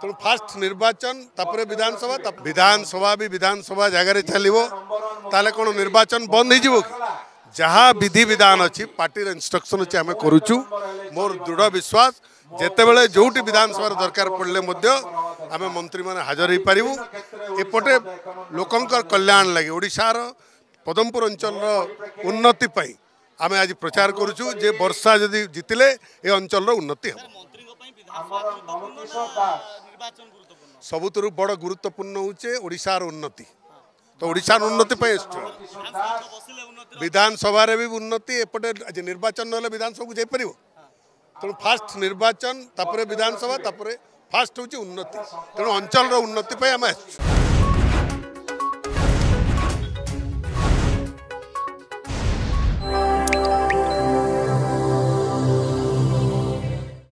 ତେଣୁ ଫାଷ୍ଟ ନିର୍ବାଚନ ତାପରେ ବିଧାନସଭା ବିଧାନସଭା ବି ବିଧାନସଭା ଜାଗାରେ ଚାଲିବ ତାହେଲେ କ'ଣ ନିର୍ବାଚନ ବନ୍ଦ ହେଇଯିବ କି ଯାହା ବିଧି ବିଧାନ ଅଛି ପାର୍ଟିର ଇନଷ୍ଟ୍ରକ୍ସନ୍ ଅଛି ଆମେ କରୁଛୁ ମୋର ଦୃଢ଼ ବିଶ୍ୱାସ ଯେତେବେଳେ ଯେଉଁଠି ବିଧାନସଭାର ଦରକାର ପଡ଼ିଲେ ମଧ୍ୟ ଆମେ ମନ୍ତ୍ରୀମାନେ ହାଜର ହେଇପାରିବୁ ଏପଟେ ଲୋକଙ୍କର କଲ୍ୟାଣ ଲାଗି ଓଡ଼ିଶାର ପଦମପୁର ଅଞ୍ଚଳର ଉନ୍ନତି ପାଇଁ ଆମେ ଆଜି ପ୍ରଚାର କରୁଛୁ ଯେ ବର୍ଷା ଯଦି ଜିତିଲେ ଏ ଅଞ୍ଚଳର ଉନ୍ନତି ହେବ নির্বাচন গুরুত্বপূর্ণ সবুতর বড় গুরুত্বপূর্ণ হচ্ছে ওড়িশার উন্নতি তো ওড়িশার উন্নতি পাইছ বিধানসভারেও উন্নতি এপটে নির্বাচন হলে বিধানসভায় যাই পড়ি তো ফার্স্ট নির্বাচন তারপরে বিধানসভা তারপরে ফার্স্ট হচ্ছে উন্নতি কারণ অঞ্চলর উন্নতি পাই আমরা